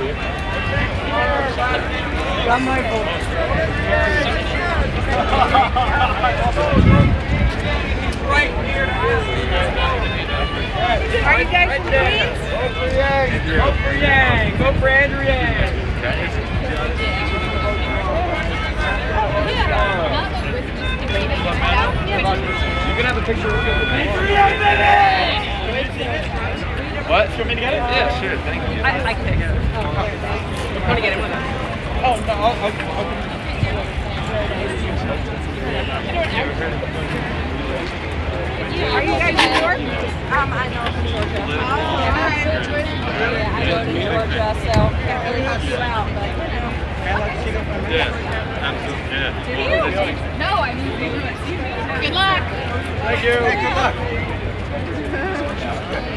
Got my vote. Are you guys Queens? Go for Yang. Go for Yang. You can have a picture with What? You want me to get it? Yeah, sure. Thank you. I, I can take it. I'm going to get it with us. Oh, no. I'll, I'll, I'll... Are you guys New York? Um, I know from Georgia. Oh, Yeah, I go to Georgia, so can't really help you out, but you know. Yeah, absolutely. Yeah. Do you? No, I mean, good luck. Thank you. Hey, good luck.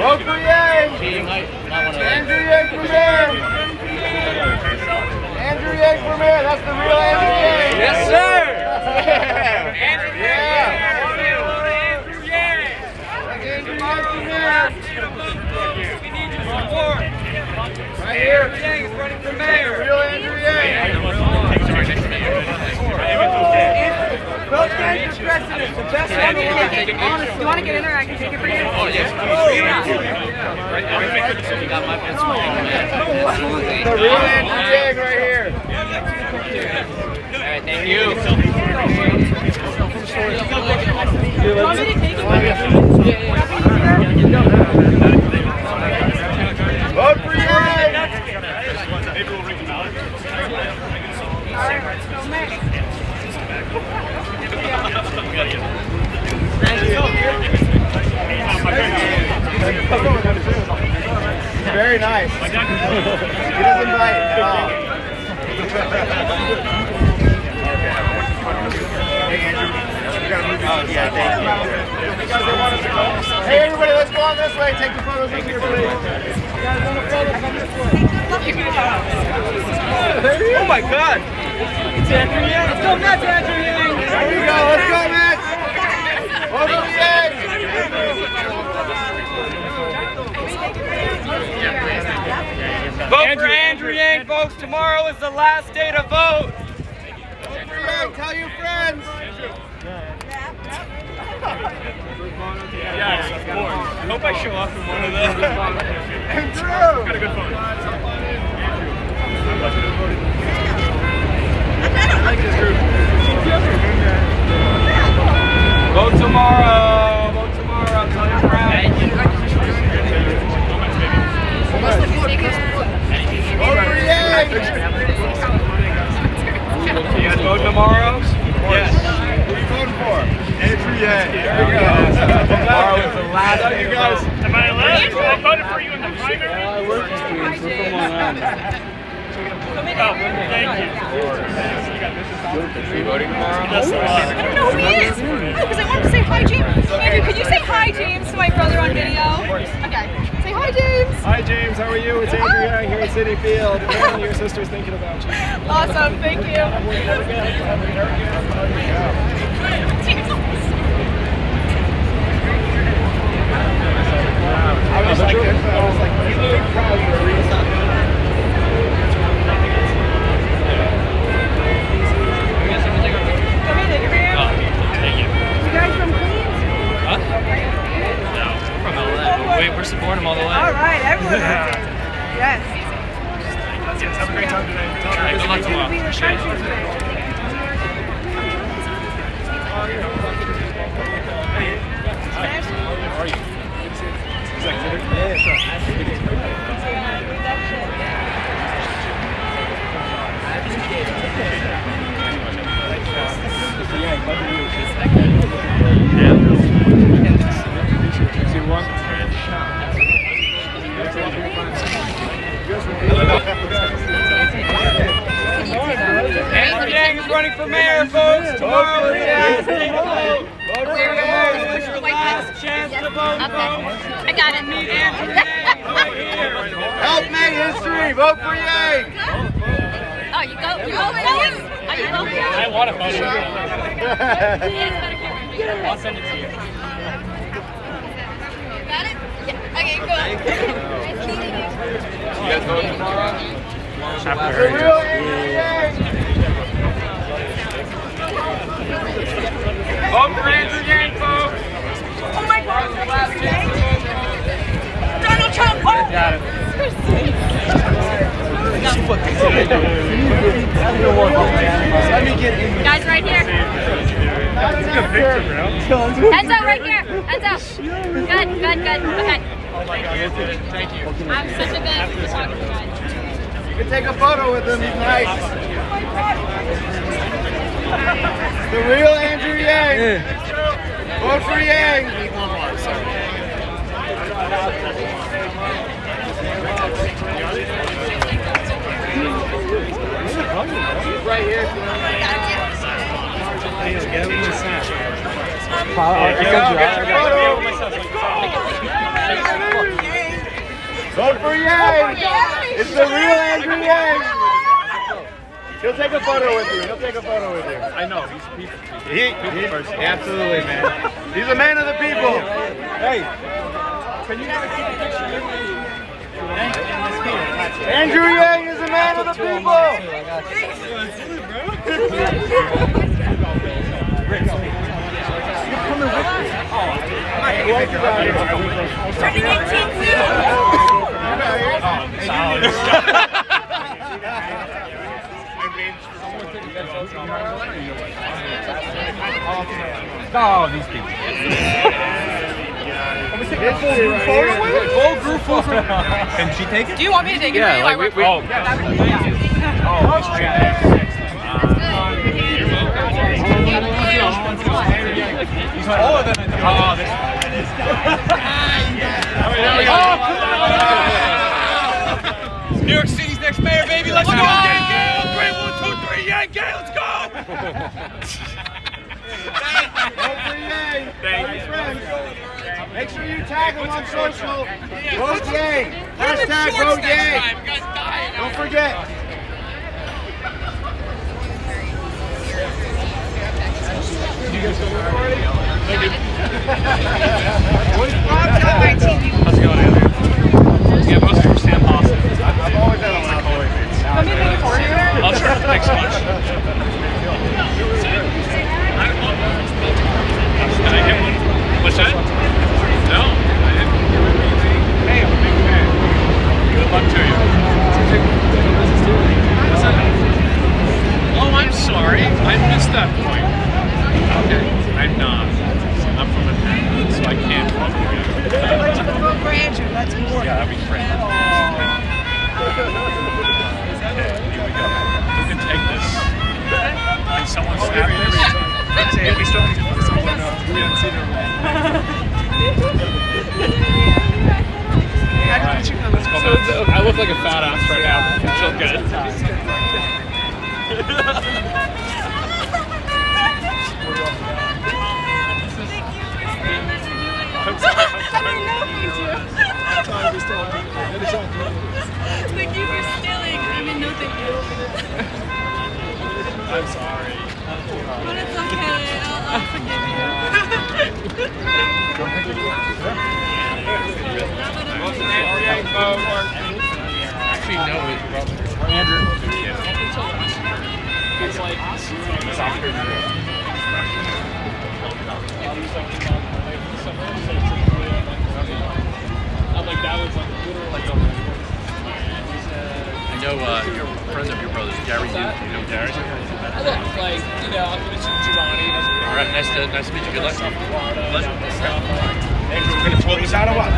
Vote for Yang. Andrew Yang from here. Andrew Yang from here. That's the real Andrew Yang. Yes, sir. Yeah. Andrew Yeah. Andrew Yang. Andrew Yang from here. We need your support. Right here. Andrew Yang is running for mayor. real Andrew Yang. Vote for Andrew President. The best one in the world. You want to get in there? I can take it for you. Oh, yes. You got my fence The real Andrew Yang right here. All right, thank you. You want me to take it? Vote Very nice. He doesn't bite at all. Hey everybody, let's go on this way. Take the photos up here, please. Guys want a photo? Come this way. Oh my God. It's Andrew Yang. Let's go nuts, Andrew Yang. There you go. Let's go, Mitch. Vote for Yang. Vote for Andrew Yang, folks. Tomorrow is the last day to vote. Vote for Yang. Tell your friends. Yes, of course. I hope I show up in one of those. Andrew. Got a good phone. Vote tomorrow. Vote tomorrow. Tell your friends. Want a photo. I'll send it to you. Got it? Yeah. Okay, cool. Nice meeting you. You guys vote tomorrow? The real Andrew Yang. Vote for Andrew Yang, folks. Oh my God. Donald Trump. Oh. Got it. Guys, right here. Enzo, right here. Enzo. Good, good, good. Okay. Thank you. I'm such a good photographer. You can take a photo with him. He's nice. The real Andrew Yang. Vote for Yang. He's right here. if you want. Vote for Yang. It's the real Andrew Yang. He'll take a photo with you. He'll take a photo with you. I know, he's a people. He, he, absolutely, man. He's a man of the people. Hey. Can you guys keep a picture? Andrew Yang is a man of the people. Turning 18 Oh, these people. Full group photo. Can she take it? Do you want me to take it? Yeah, like we, we, oh, all of them. Oh, this. New York City's next mayor, baby. Let's go. Yang Gang. Three, one, two, three. Yang Gang. Let's go. Vote for Yang. My friends. Make sure you tag him on social. Vote Yang. Hashtag vote Yang. Don't forget. How's it going, Andrew? Yeah, most of Sam Austin. I've always had a lot of boys. I'll try. Thanks so much. I get one? What's that? No, I didn't. Hey, I'm a big fan. Good luck to you. Oh, I'm sorry. I missed that point. Okay, I'm not. I'm from Manhattan, so I can't. I'm from a band, so I can't vote for Andrew. That's important. Yeah, that'd be great. Okay, here we go. Who can take this? Can someone snap this? If we start Let's go. I look like a fat ass right now. I feel good. Thank you for stealing. I mean, no thank you. I'm sorry. But it's okay. I'll, I'll forgive you. Actually, no, it's probably Andrew. It's like Soccer. I'm like that was like literally like I know uh, you're a friend of your brother's, Gary Duke. You know Gary? I look like you know I'm gonna shoot Giovanni. All right, nice to nice to meet you. Good luck. Pleasure. We're gonna pull this out or what?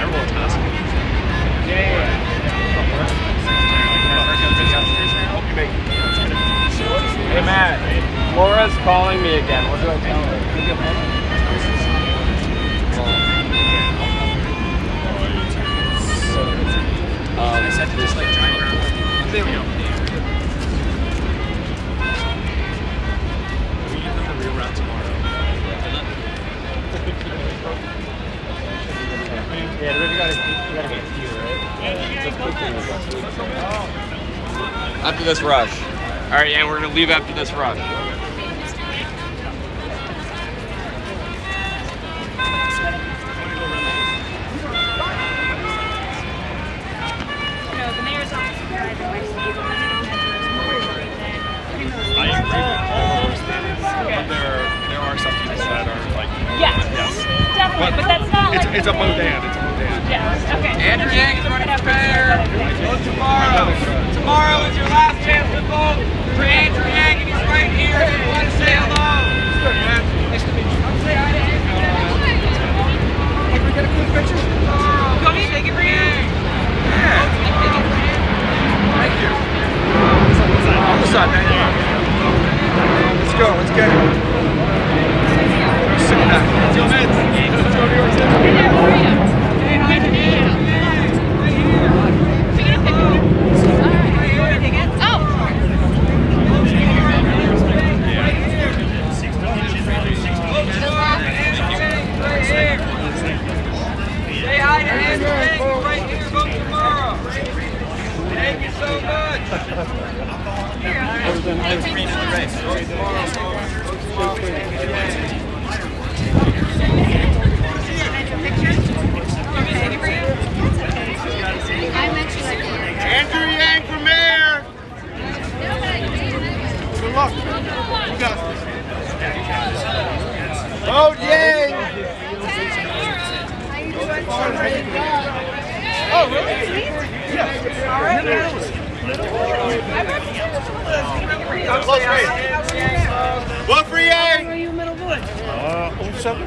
Everyone's asking. Hey Matt, Laura's calling me again. What do I tell her? to like. There we go. After this rush. All right, and yeah, we're gonna leave after this rush. Definitely, but that's not It's like. it's a modan. It's a modan. Yeah, okay. Andrew Yang is running for mayor. Vote tomorrow. Tomorrow is your last chance to vote for Andrew Yang, and he's right here. If you want to say hello. Nice to meet you. Say hi to Andrew Can we get a quick picture? Tony, thank you for you. Thank you. On the side, man. Let's go. Let's get it. Go, Mets. Let's go, New York City. Say hi to Andrew Yang, right here, vote tomorrow. Thank you so much. Andrew Yang for mayor. Good luck. You got this. Vote Yang. Oh, really? Yeah. Close race. Vote for Yang. Uh, oh, seven.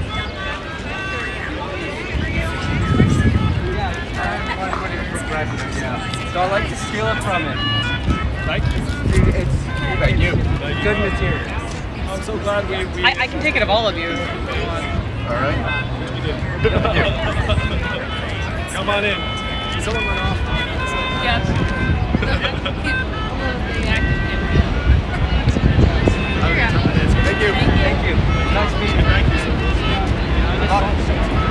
is question. So I like to steal it from him. Thank you. It's Thank you. good material. I'm so glad we. we I, I can take it of all of you. All right. Come on in. Did someone run off? Thank you. Thank you. Nice meeting you. Thank you.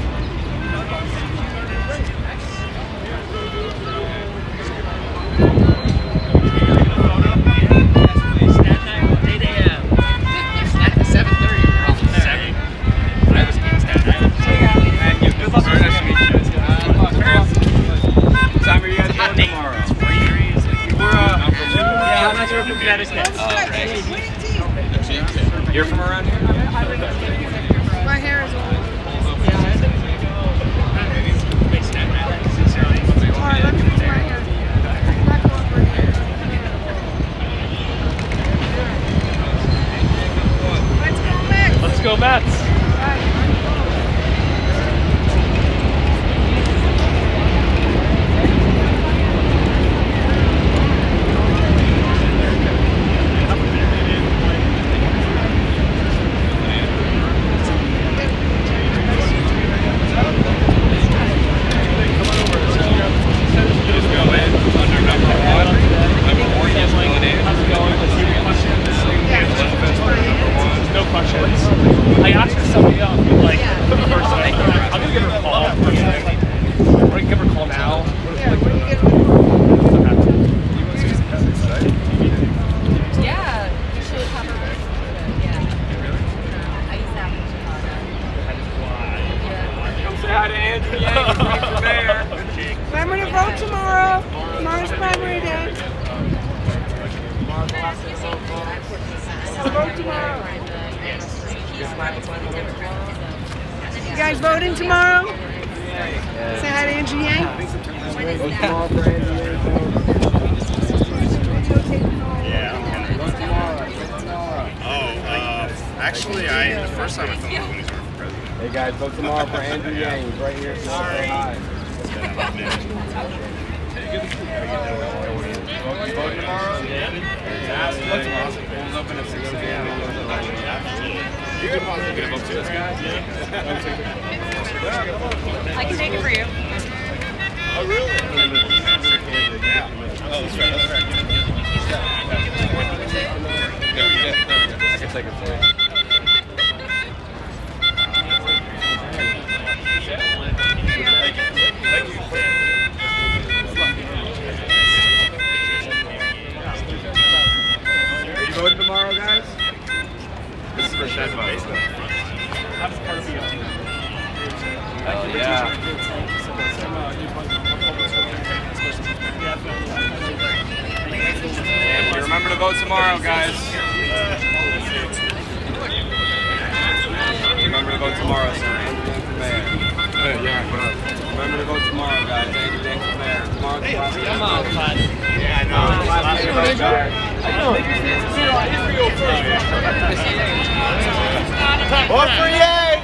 out of Andrew Yang right from there. Remember to vote tomorrow. Tomorrow's primary day. You guys voting tomorrow? Say hi to Andrew Yang. Yeah. Oh, uh, actually, I the first time I filmed Hey guys, vote tomorrow for Andrew Yang. He's right here. Say hi. Vote tomorrow? Polls open at 6 a.m. You could possibly get vote too. This guy. I can take it for you. Oh really? Yeah. Oh, that's right. That's right. There we. There we go. I can take it for you. Voting tomorrow, guys? This is for Shed vote. Hell yeah. And remember to vote tomorrow, guys. Vote for Yang!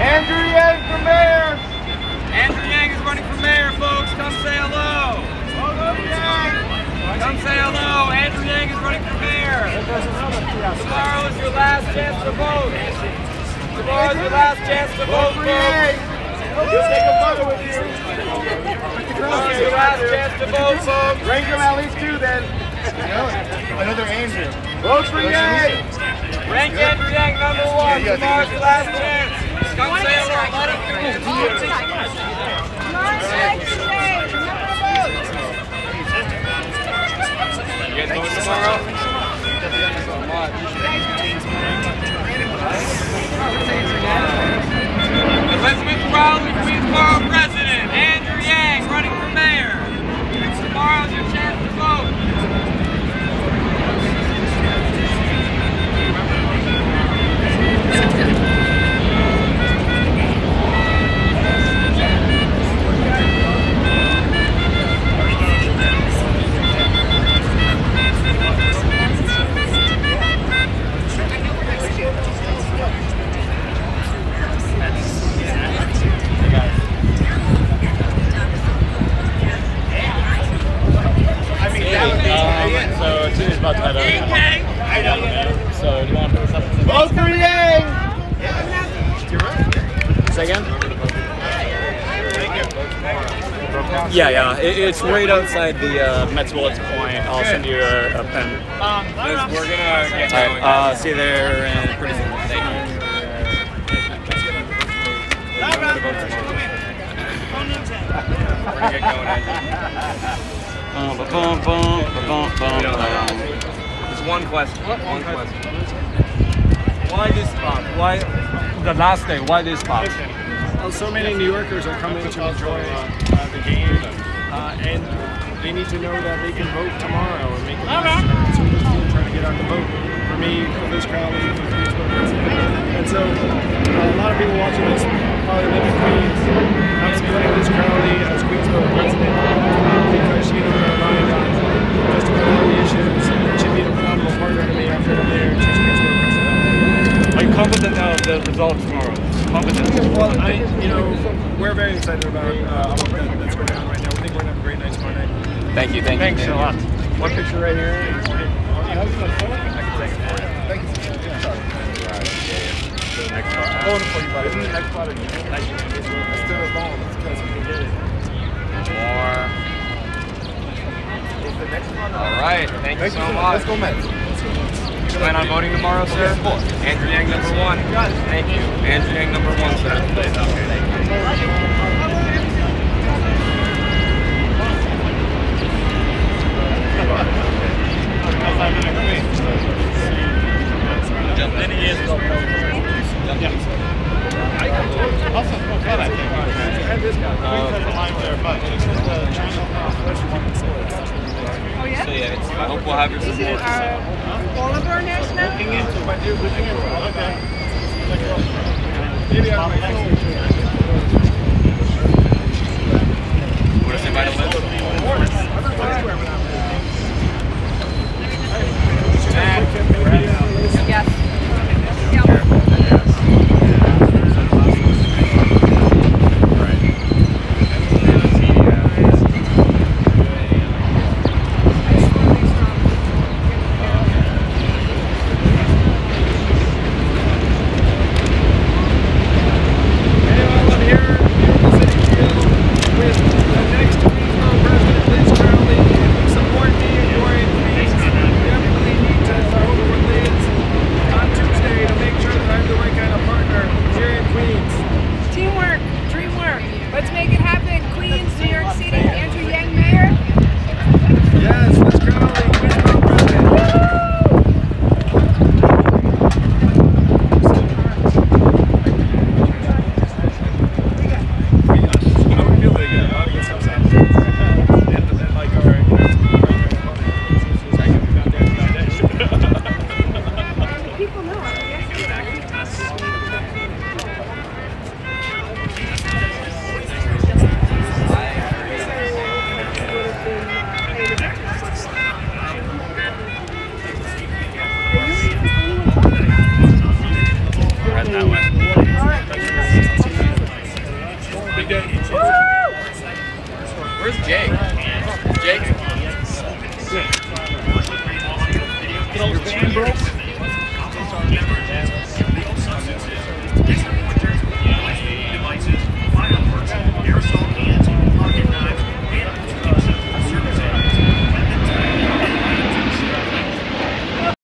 Andrew Yang for mayor! Andrew Yang is running for mayor, folks. Come say hello. Come say hello. Andrew Yang is running for mayor. Tomorrow is your last chance to vote. Tomorrow is your last chance to vote, folks. Just take a photo with you. Tomorrow is your last chance to vote, folks. Rank him at least two then. Another Andrew. Vote for Yang! Rank Andrew Yang number one. Tomorrow's your last chance. Come say hello. Let him You guys vote tomorrow? Elizabeth Crowley, Queensboro president. Andrew Yang running for mayor. Tomorrow's your chance to vote. 好きな。Right outside the uh, Mets Willets Point. I'll send you a, a pen. We're gonna get All going. right. Uh, see you there and pretty soon. Thank you. There's one question. One question. Why this spot? Why the last day? Why this spot? Well, so many New Yorkers are coming to enjoy uh, the game, uh, and they need to know that they can vote tomorrow and make a difference. So we're still trying to get out the vote. For me, for Liz Crowley, for Queensboro president. And so uh, a lot of people watching this probably live in Queens. I'm supporting Liz Crowley as Queensboro president uh, because she knows our mind on just about all the issues. She'd be an phenomenal partner to me after the mayor and she's Queensboro president. Are you confident now of the results tomorrow? Confident? Well, I, you know, we're very excited about uh, all that, that's going on right now. We think we're gonna have a great night tomorrow night. Thank you. Thank Thanks you. Thanks a lot. One picture right here. I can take it for you. Thank you. Going for you, buddy. Isn't the next Thank you. Let's do it long. Let's go. We can it. More. Next one? All right. Thank you so much. Let's go Mets. You plan on voting tomorrow, sir? Andrew Yang number one. Thank you. Andrew Yang number one, sir. Your Is it support. uh, all